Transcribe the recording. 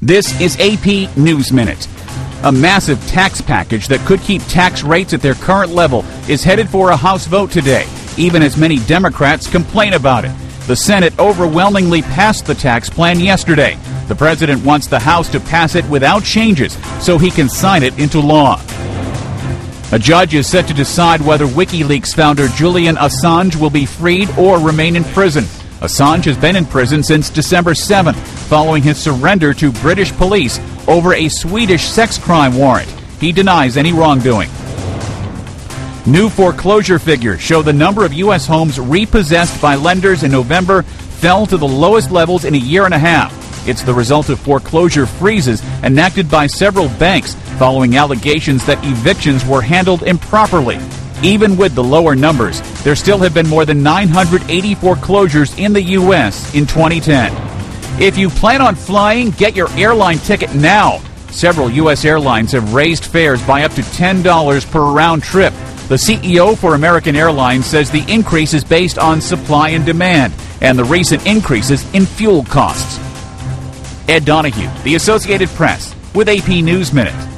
This is AP News Minute. A massive tax package that could keep tax rates at their current level is headed for a House vote today, even as many Democrats complain about it. The Senate overwhelmingly passed the tax plan yesterday. The president wants the House to pass it without changes so he can sign it into law. A judge is set to decide whether WikiLeaks founder Julian Assange will be freed or remain in prison. Assange has been in prison since December 7th, following his surrender to British police over a Swedish sex crime warrant. He denies any wrongdoing. New foreclosure figures show the number of U.S. homes repossessed by lenders in November fell to the lowest levels in a year and a half. It's the result of foreclosure freezes enacted by several banks following allegations that evictions were handled improperly. Even with the lower numbers, there still have been more than 980 foreclosures in the U.S. in 2010. If you plan on flying, get your airline ticket now. Several U.S. airlines have raised fares by up to $10 per round trip. The CEO for American Airlines says the increase is based on supply and demand and the recent increases in fuel costs. Ed Donahue, The Associated Press, with AP News Minute.